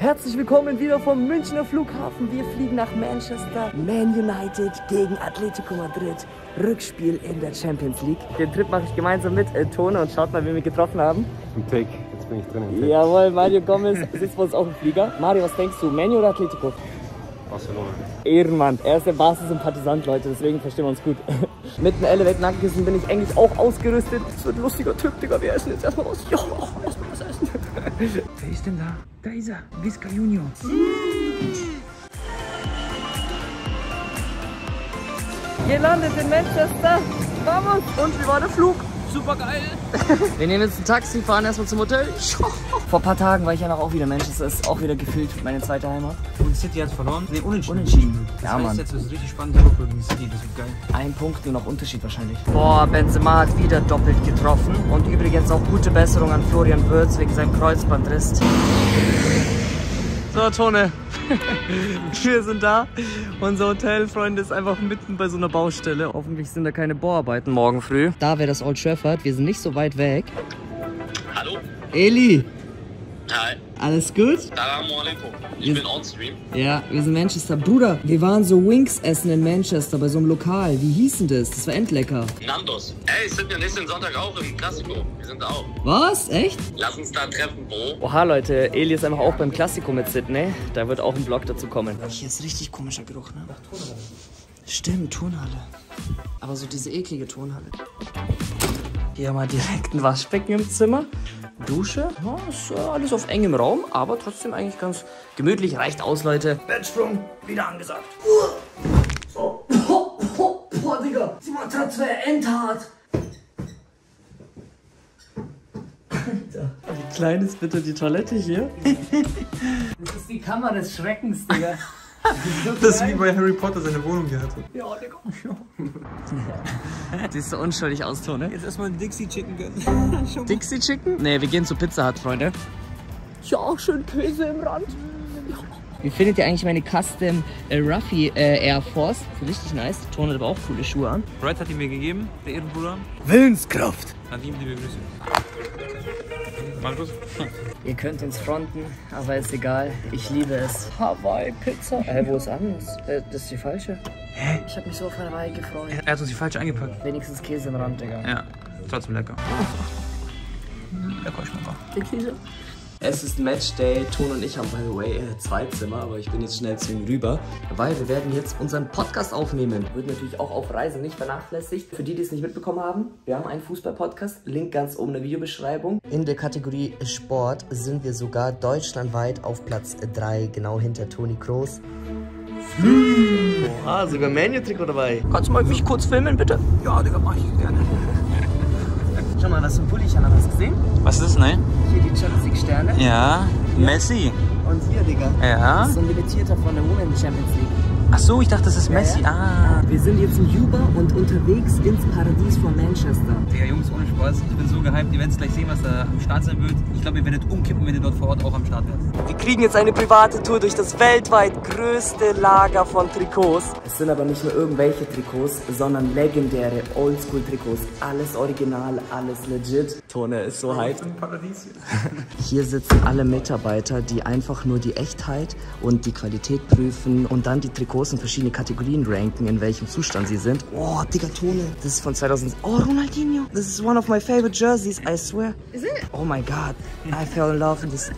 Herzlich willkommen wieder vom Münchner Flughafen. Wir fliegen nach Manchester. Man United gegen Atletico Madrid. Rückspiel in der Champions League. Den Trip mache ich gemeinsam mit äh, Tone und schaut mal, wie wir getroffen haben. Im Take, jetzt bin ich drin im Take. Jawohl, Mario Gomez sitzt bei uns auch im Flieger. Mario, was denkst du, Manu oder Atletico? Barcelona. Ehrenmann. Er ist der Barca-Sympathisant, Leute, deswegen verstehen wir uns gut. Mit einem Elevate Nackenkissen bin ich eigentlich auch ausgerüstet. Das wird ein lustiger Typ, Digga. Wir essen jetzt erstmal was. Essen. Wer ist denn da? Da ist er, Visca Junior. Gelandet in Manchester. Vamos. Und wie war der Flug? Super geil. Wir nehmen jetzt ein Taxi, fahren erstmal zum Hotel. Vor ein paar Tagen war ich ja noch auch wieder in Manchester. Das ist auch wieder gefühlt meine zweite Heimat. Und City hat verloren. Ne, unentschieden. Unentschieden. Das Ja, heißt Mann. jetzt, es ist richtig spannend. Gegen City, das wird geil. Ein Punkt, nur noch Unterschied wahrscheinlich. Boah, Benzema hat wieder doppelt getroffen. Und übrigens auch gute Besserung an Florian Wirtz wegen seinem Kreuzbandriss. So, Tone. Wir sind da. Unser Hotel, Freunde, ist einfach mitten bei so einer Baustelle. Hoffentlich sind da keine Bohrarbeiten morgen früh. Da wäre das Old Trafford. Wir sind nicht so weit weg. Hallo? Eli, Hi. alles gut? Salam alaikum. Ich bin on stream. Ja, wir sind Manchester. Bruder, wir waren so Wings essen in Manchester bei so einem Lokal. Wie hieß denn das? Das war endlecker. Nandos. Ey, sind wir nächsten Sonntag auch im Klassiko? Wir sind auch. Was? Echt? Lass uns da treffen, Bro. Oha, Leute, Eli ist einfach auch beim Klassiko mit Sydney. Da wird auch ein Vlog dazu kommen. Hier ist richtig komischer Geruch, ne? Stimmt, Turnhalle. Aber so diese eklige Turnhalle. Hier haben wir direkt ein Waschbecken im Zimmer. Dusche. Ja, ist äh, alles auf engem Raum, aber trotzdem eigentlich ganz gemütlich. Reicht aus, Leute. Bettsprung, wieder angesagt. So. Oh, oh, oh, Digga. Simon Transfer, endhart. Alter. Wie klein ist bitte die Toilette hier? Das ist die Kammer des Schreckens, Digga. Das ist wie bei Harry Potter seine Wohnung hier hatte. Ja, Digga. Siehst du unschuldig aus, Tone? Jetzt erstmal einen Dixie Chicken gönnen. Dixie Chicken? Nee, wir gehen zu Pizza Hut, Freunde. Ja, schön Käse im Rand. Wie findet ihr eigentlich meine Custom äh, Ruffy äh, Air Force? Ist richtig nice. Tone hat aber auch coole Schuhe an. Bright hat ihn mir gegeben, der Ehrenbruder. Willenskraft. An ihm die Begrüßung. Markus? Ihr könnt uns fronten, aber ist egal. Ich liebe es. Hawaii Pizza. Hä, wo ist anders? Äh, das ist die falsche. Hä? Ich hab mich so auf Hawaii gefreut. Er hat uns die falsch eingepackt. Wenigstens Käse im Rand, Digga. Ja, trotzdem lecker. Lecker schmecker. Der Käse. Es ist Matchday. Ton und ich haben, by the way, äh, zwei Zimmer, aber ich bin jetzt schnell zu ihm rüber, weil wir werden jetzt unseren Podcast aufnehmen. Wird natürlich auch auf Reisen nicht vernachlässigt. Für die, die es nicht mitbekommen haben, wir haben einen Fußball-Podcast. Link ganz oben in der Videobeschreibung. In der Kategorie Sport sind wir sogar deutschlandweit auf Platz 3, genau hinter Toni Kroos. Oha, sogar Manu-Trikot dabei. Kannst du mal mich kurz filmen, bitte? Ja, Digga, mach ich gerne. Schau mal, was für ein Pulli ich habe. Hast du gesehen? Was ist das, ne? Hier die Champions League-Sterne. Ja, Messi. Und hier, Digga. Ja. Das ist so ein limitierter von der Women's Champions League. Ach so, ich dachte, das ist Messi. ja. Ah. Wir sind jetzt in Juba und unterwegs ins Paradies von Manchester. Digga, Jungs, ohne Spaß. Ich bin so gehypt. Ihr werdet gleich sehen, was da am Start sein wird. Ich glaube, ihr werdet umkippen, wenn ihr dort vor Ort auch am Start werdet. Wir kriegen jetzt eine private Tour durch das weltweit größte Lager von Trikots. Es sind aber nicht nur irgendwelche Trikots, sondern legendäre Oldschool-Trikots. Alles original, alles legit. Tone ist so hyped. Paradies Hier sitzen alle Mitarbeiter, die einfach nur die Echtheit und die Qualität prüfen und dann die Trikots in verschiedene Kategorien ranken, in welchem Zustand sie sind. Oh, Digga, Tone. Das ist von 2000. Oh, Ronaldinho. This is one of my favorite jerseys, I swear. Is it? Oh my God. I fell in love with this.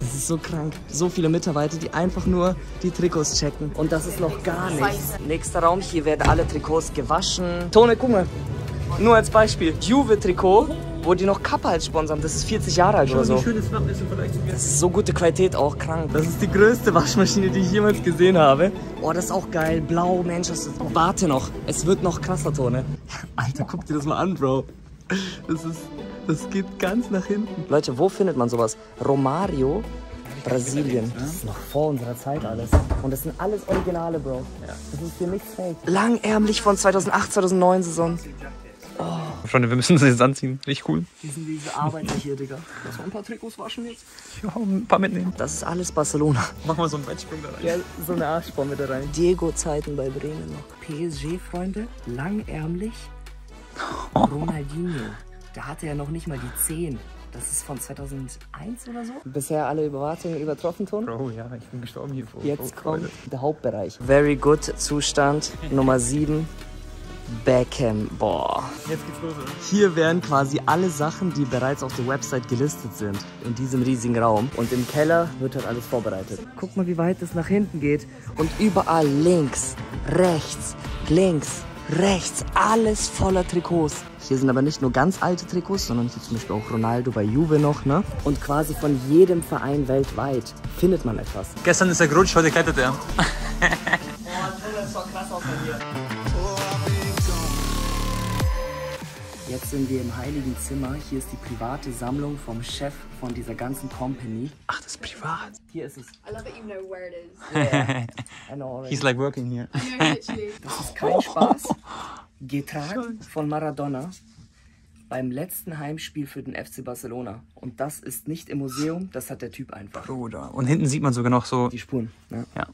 Das ist so krank. So viele Mitarbeiter, die einfach nur die Trikots checken. Und das ist noch gar nichts. Nächster Raum, hier werden alle Trikots gewaschen. Tone, guck mal. Nur als Beispiel. Juve-Trikot, wo die noch Kappa als sponsern. Das ist 40 Jahre alt oder so. schönes Wappen ist im Vergleich zu mir. Das ist so gute Qualität auch, krank. Das ist die größte Waschmaschine, die ich jemals gesehen habe. Oh, das ist auch geil. Blau, Manchester. Oh, warte noch. Es wird noch krasser, Tone. Alter, guck dir das mal an, Bro. Das ist, das geht ganz nach hinten. Leute, wo findet man sowas? Romario, Brasilien. Das ist noch vor unserer Zeit alles. Und das sind alles Originale, Bro. Das ist hier nichts fake. Langärmlich von 2008, 2009 Saison. Freunde, wir müssen uns jetzt anziehen. Richtig cool. Wie sind diese Arbeiter hier, Digga? Lass mal ein paar Trikots waschen jetzt. Ja, ein paar mitnehmen. Das ist alles Barcelona. Mach mal so einen Weitsprung da rein. Ja, so eine Arschbombe da rein. Diego-Zeiten bei Bremen noch. PSG-Freunde, langärmlich. Ronaldinho. Da hatte er noch nicht mal die 10. Das ist von 2001 oder so. Bisher alle Überwartungen übertroffen, Ton. Bro, ja, ich bin gestorben hier vor. Jetzt kommt der Hauptbereich. Very good Zustand Nummer 7. Beckham. Boah. Jetzt geht's los, oder? Hier werden quasi alle Sachen, die bereits auf der Website gelistet sind, in diesem riesigen Raum. Und im Keller wird halt alles vorbereitet. Guck mal, wie weit es nach hinten geht. Und überall links, rechts, links, rechts, alles voller Trikots. Hier sind aber nicht nur ganz alte Trikots, sondern hier zum Beispiel auch Ronaldo bei Juve noch, ne? Und quasi von jedem Verein weltweit findet man etwas. Gestern ist er gerutscht, heute klettert er. Jetzt sind wir im heiligen Zimmer. Hier ist die private Sammlung vom Chef von dieser ganzen Company. Ach, das ist privat. Hier ist es. I love that you know where it is. I know already. He's like working here. You know, literally. Das ist kein Spaß. Getragen von Maradona beim letzten Heimspiel für den FC Barcelona. Und das ist nicht im Museum, das hat der Typ einfach. Bruder. Und hinten sieht man sogar noch so. Die Spuren. Ne? Ja.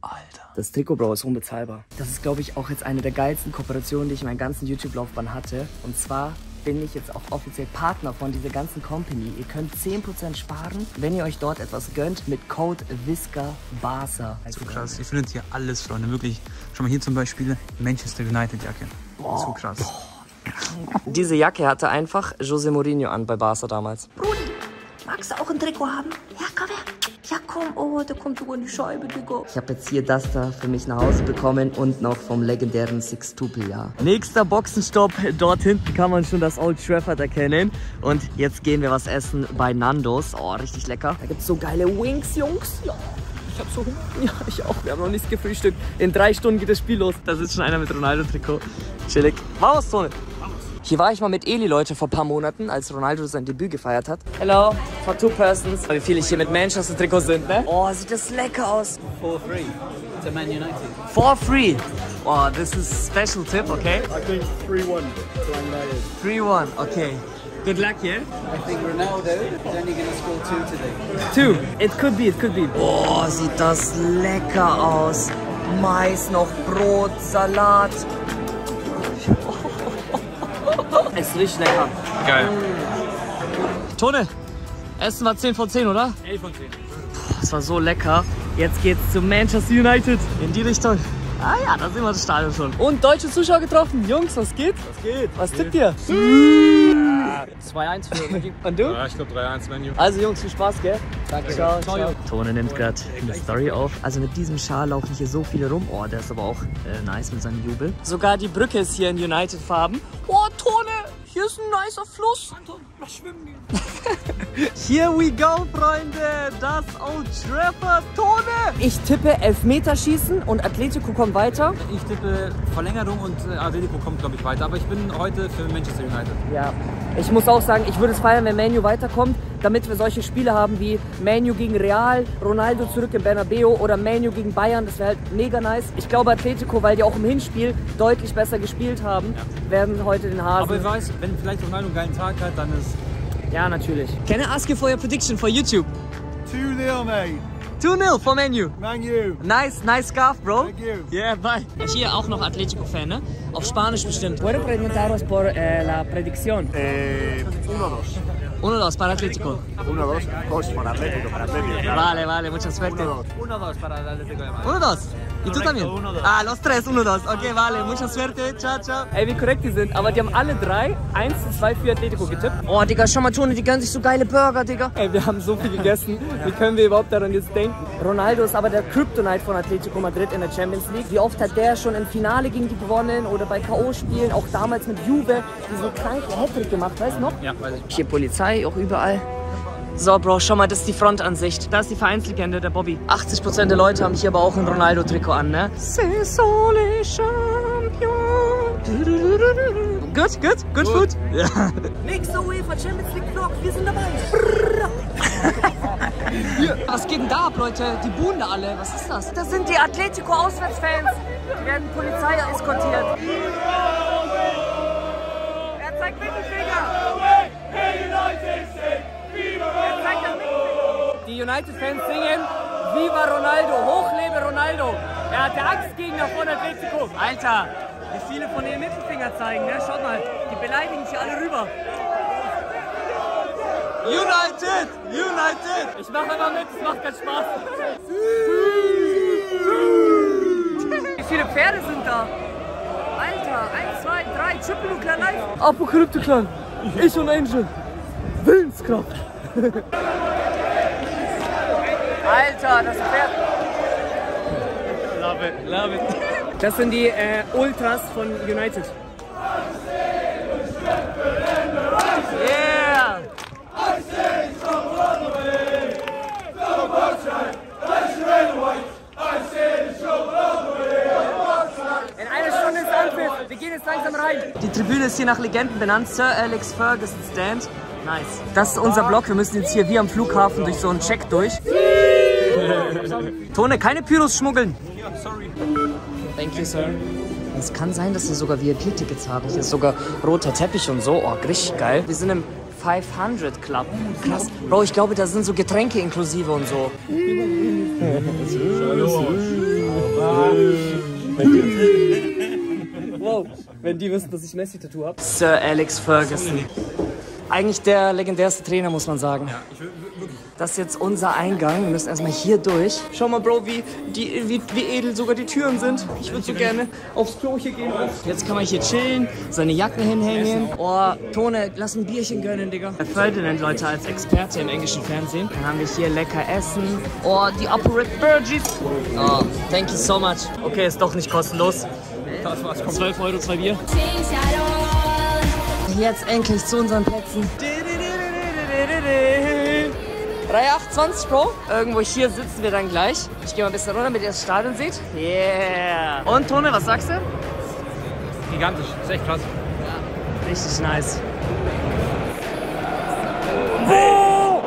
Alter. Das Trikot, Bro, ist unbezahlbar. Das ist, glaube ich, auch jetzt eine der geilsten Kooperationen, die ich in meiner ganzen YouTube-Laufbahn hatte. Und zwar bin ich jetzt auch offiziell Partner von dieser ganzen Company. Ihr könnt 10% sparen, wenn ihr euch dort etwas gönnt mit Code VISCA So krass. Ihr findet hier alles, Freunde. Wirklich. Schau mal hier zum Beispiel Manchester United Jacke. So krass. Diese Jacke hatte einfach Jose Mourinho an bei Barca damals. Brudi, magst du auch ein Trikot haben? Ja, komm her. Ja, komm, oh, da kommt an die Scheibe, Digga. Ich habe jetzt hier das da für mich nach Hause bekommen und noch vom legendären Six-Tupel-Jahr. Nächster Boxenstopp. Dort hinten kann man schon das Old Trafford erkennen. Und jetzt gehen wir was essen bei Nandos. Oh, richtig lecker. Da gibt's so geile Wings, Jungs. Ja. Ich hab so Hunger. Ja, ich auch. Wir haben noch nichts gefrühstückt. In drei Stunden geht das Spiel los. Da sitzt schon einer mit Ronaldo-Trikot. Chillig. Vamos, Tone. Hier war ich mal mit Eli, Leute, vor ein paar Monaten, als Ronaldo sein Debüt gefeiert hat. Hello, for two persons. Wie viele hier mit Manchester-Trikot sind, ne? Oh, sieht das lecker aus. For free. To Man United. For free. Oh, this is special tip, okay? I think 3-1 to United. 3-1, okay. Good luck, yeah? I think Ronaldo is only going to score two today. Two. It could be, it could be. Oh, sieht das lecker aus. Mais, noch Brot, Salat. Es riecht lecker. Geil. Tone, Essen war 10 von 10, oder? 11 von 10. Das war so lecker. Jetzt geht's zu Manchester United. In die Richtung. Ah ja, da sehen wir das Stadion schon. Und deutsche Zuschauer getroffen. Jungs, was geht? Was geht? Was tippt ihr? 2-1 für. Und du? Ja, ich glaube 3-1 Menu. Also Jungs, viel Spaß, gell? Danke. Ciao, ciao. Tone nimmt gerade eine Story auf. Also mit diesem Schal laufen hier so viele rum. Oh, der ist aber auch äh, nice mit seinem Jubel. Sogar die Brücke ist hier in United-Farben. Oh, Tone, hier ist ein nicer Fluss. Anton, lass schwimmen gehen. Here we go, Freunde. Das Old Trafford Tone. Ich tippe Elfmeterschießen und Atletico kommt weiter. Ich tippe Verlängerung und äh, Atletico kommt, glaube ich, weiter. Aber ich bin heute für Manchester United. Ja, ich muss auch sagen, ich würde es feiern, wenn Manu weiterkommt, damit wir solche Spiele haben wie Manu gegen Real, Ronaldo zurück im Bernabeu oder Manu gegen Bayern. Das wäre halt mega nice. Ich glaube Atletico, weil die auch im Hinspiel deutlich besser gespielt haben, werden heute den Hasen. Aber wer weiß, wenn vielleicht Ronaldo einen geilen Tag hat, dann ist ja, natürlich. Can I ask you for your prediction for YouTube? 2-0, mate. 2-0 for Manu. Manu. Nice, nice scarf, bro. Thank you. Yeah, bye. Hier auch noch Atletico-Fan, ne? Auf Spanisch bestimmt. Puede preguntaros por eh, la predicción. Eh, 1-2. 1-2 para Atletico. 1-2. Dos para Atlético, para Atlético. Vale, vale, mucha suerte. 1-2 para el Atlético de Madrid. 1-2. ¿Y tú también? Ah, los tres, 1-2. Okay, vale, mucha suerte. Ciao, ciao. Ey, wie korrekt die sind. Aber die haben alle drei 1 zu 2 für Atletico getippt. Oh, Digga, schau mal, Tone, die gönnen sich so geile Burger, Digga. Ey, wir haben so viel gegessen. Wie können wir überhaupt daran jetzt denken? Ronaldo ist aber der Kryptonite von Atletico Madrid in der Champions League. Wie oft hat der schon im Finale gegen die gewonnen oder bei K.O.-Spielen, auch damals mit Juve, diesen kranken Hattrick gemacht, weißt du noch? Ja, weiß ich. Hier Polizei, auch überall. So, Bro, schau mal, das ist die Frontansicht. Da ist die Vereinslegende, der Bobby. 80% der Leute haben hier aber auch ein Ronaldo-Trikot an, ne? C'est sole champion. Good, good, good food. Ja. Nächste UEFA Champions League Vlog, wir sind dabei. Was geht denn da ab, Leute? Die buhen da alle. Was ist das? Das sind die Atletico-Auswärtsfans. Die werden Polizei eskortiert. Er zeigt Mittelfinger. Er den Mittelfinger. Die United-Fans singen Viva Ronaldo, hochlebe Ronaldo. Er hat der Angstgegner von Atletico. Alter, wie viele von den Mittelfinger zeigen, ne? Schaut mal, die beleidigen sich alle rüber. United! United! Ich mache immer mit, es macht keinen Spaß. Wie viele Pferde sind da? Alter, 1, 2, 3, Triple Nuclear Life. Apokalypte Clan. Ich und Angel. Willenskraft. Alter, das Pferd. Love it. Love it. Das sind die äh, Ultras von United. Yeah! In einer Stunde ist Anpfiff. Wir gehen jetzt langsam rein. Die Tribüne ist hier nach Legenden benannt. Sir Alex Ferguson Stand. Nice. Das ist unser Block. Wir müssen jetzt hier wie am Flughafen durch so einen Check durch. Tone, keine Pyros schmuggeln. Sorry. Thank you, Sir. Es kann sein, dass wir sogar VIP-Tickets haben. Hier ist sogar roter Teppich und so. Oh, richtig geil. Wir sind im 500 Club. Krass. Bro, ich glaube, da sind so Getränke inklusive und so. wow, wenn die wissen, dass ich Messi-Tattoo habe. Sir Alex Ferguson. Eigentlich der legendärste Trainer, muss man sagen. Ja, ich. Das ist jetzt unser Eingang. Wir müssen erstmal hier durch. Schau mal, Bro, wie, die, wie, wie edel sogar die Türen sind. Ich würde so gerne aufs Klo hier gehen. Jetzt kann man hier chillen, seine Jacken hinhängen. Oh, Tone, lass ein Bierchen gönnen, Digga. Herr Ferdinand, Leute, als Experte im englischen Fernsehen. Dann haben wir hier lecker Essen. Oh, die Upper Red Burgers. Oh, thank you so much. Okay, ist doch nicht kostenlos. 12 Euro, zwei Bier. Jetzt endlich zu unseren Plätzen. 3,28 Bro. Irgendwo hier sitzen wir dann gleich. Ich gehe mal ein bisschen runter, damit ihr das Stadion seht. Yeah. Und Tone, was sagst du? Gigantisch, ist echt krass. Richtig nice. Oh!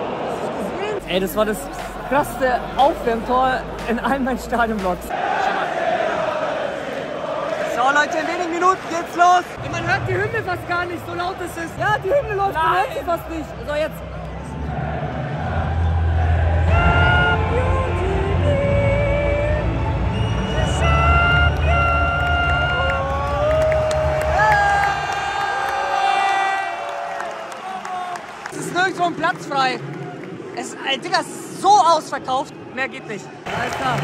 Ey, das war das krasseste Aufwärmtor in all meinen Stadionblocks. So Leute, in wenigen Minuten geht's los. Man hört die Hymne fast gar nicht, so laut ist es. Ja, die Hymne läuft, man hört sie fast nicht. So, jetzt. Frei. Es, ey, Digga, ist so ausverkauft. Mehr geht nicht. Alles klar.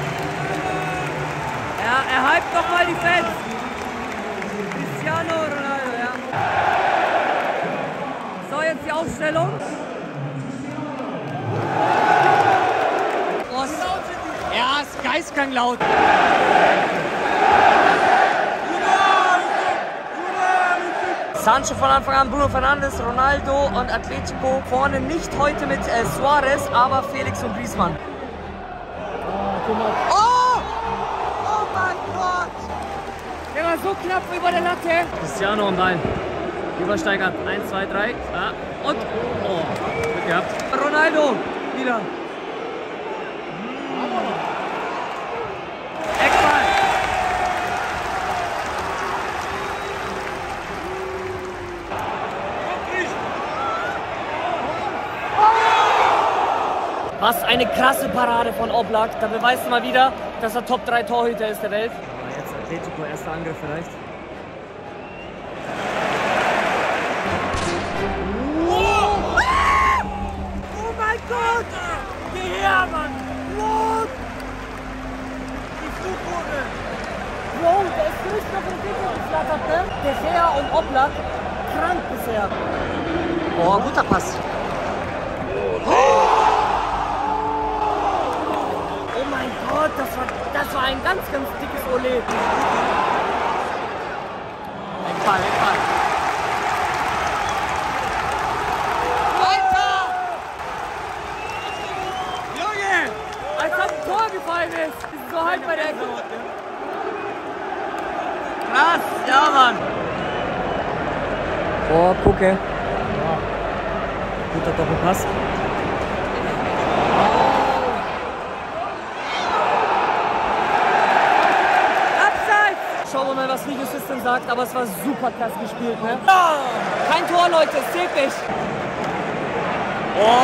Ja, er hypt noch mal die Fans. Cristiano Ronaldo, ja. So, jetzt die Aufstellung. Oh, es- ja, es ist geistkrank laut. Sancho von Anfang an, Bruno Fernandes, Ronaldo und Atletico. Vorne nicht heute mit äh, Suarez, aber Felix und Griezmann. Oh! Oh mein Gott! Der war so knapp über der Latte. Cristiano am Ball. Übersteigert. 1, 2, 3. Ja. Und. Oh, Glück gehabt. Ronaldo. Wieder. Eine krasse Parade von Oblak. Da beweist du mal wieder, dass er Top 3 Torhüter ist der Welt. Aber jetzt Atletico, erster Angriff vielleicht. Oh mein Gott! Geh her, Mann! What? Die Flugkurve! Bro, der ist durch noch in den geflattert, ne? Der Gea und Oblak, krank bisher. Oh, guter Pass. Oh das war ein ganz, ganz dickes Ole. Eckball, Eckball. Alter! Junge! Als ob ein Tor gefallen ist. Sind so halb bei der Ecke. Krass, ja Mann. Oh, gucke. Guter Doppelpass. Schauen wir mal, was Video System sagt, aber es war super krass gespielt, ne? Kein Tor, Leute, es zählt nicht. Oh.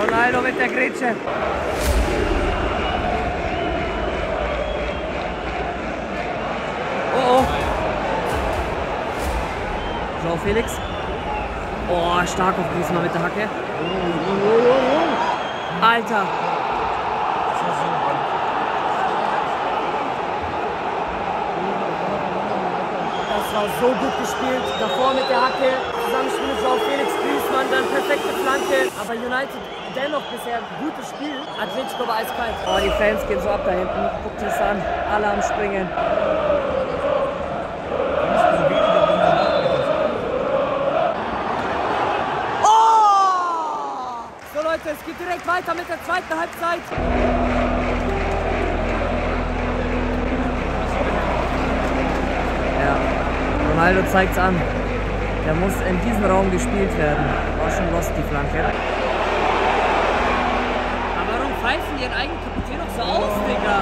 Ronaldo mit der Grätsche. Oh oh. Felix. Oh, stark auf Griezmann mit der Hacke. Alter. Das war so gut gespielt. Davor mit der Hacke, Zusammenspiel mit Joao Felix, Griezmann, dann perfekte Flanke. Aber United dennoch bisher gutes Spiel. Atletico war eiskalt. Oh, die Fans gehen so ab da hinten. Guckt es an. Alle am Springen. Leute, es geht direkt weiter mit der zweiten Halbzeit. Ja, Ronaldo zeigt's an. Der muss in diesem Raum gespielt werden. War schon lost die Flanke. Aber warum pfeifen die ihren eigenen Kapitän noch so aus, Digga?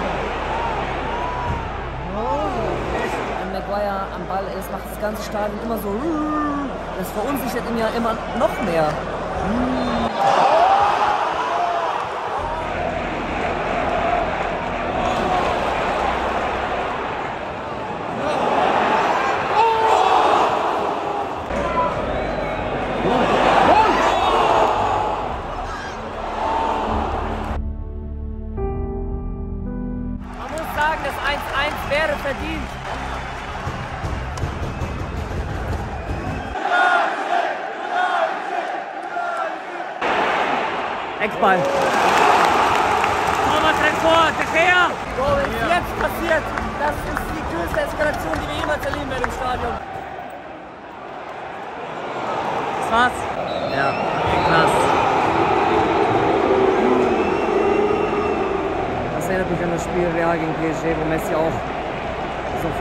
Wenn Maguire am Ball ist, macht das ganze Stadion immer so. Das verunsichert ihn ja immer noch mehr.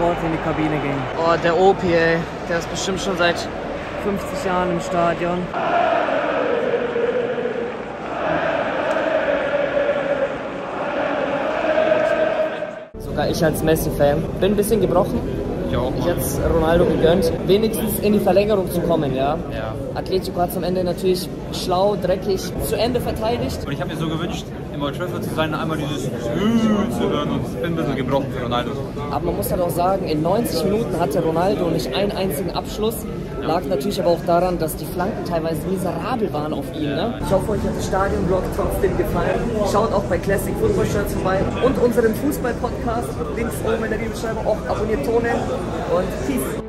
Sofort in die Kabine ging. Oh, der OP, ey. Der ist bestimmt schon seit 50 Jahren im Stadion. Sogar ich als Messi-Fan bin ein bisschen gebrochen. Ich auch. Ich hätte es Ronaldo gegönnt, wenigstens in die Verlängerung zu kommen, ja. Ja. Atletico hat es am Ende natürlich schlau, dreckig zu Ende verteidigt. Und ich habe mir so gewünscht, im Old Trafford zu sein, einmal dieses zu hören und ich bin ein bisschen gebrochen für Ronaldo. Aber man muss halt auch sagen, in 90 Minuten hatte Ronaldo nicht einen einzigen Abschluss. Lag natürlich aber auch daran, dass die Flanken teilweise miserabel waren auf ihn. Ne? Ich hoffe, euch hat der Stadionblog trotzdem gefallen. Schaut auch bei Classic Football Shirts vorbei und unseren Fußball-Podcast. Links oben in der Videobeschreibung auch abonniert Tone und Peace.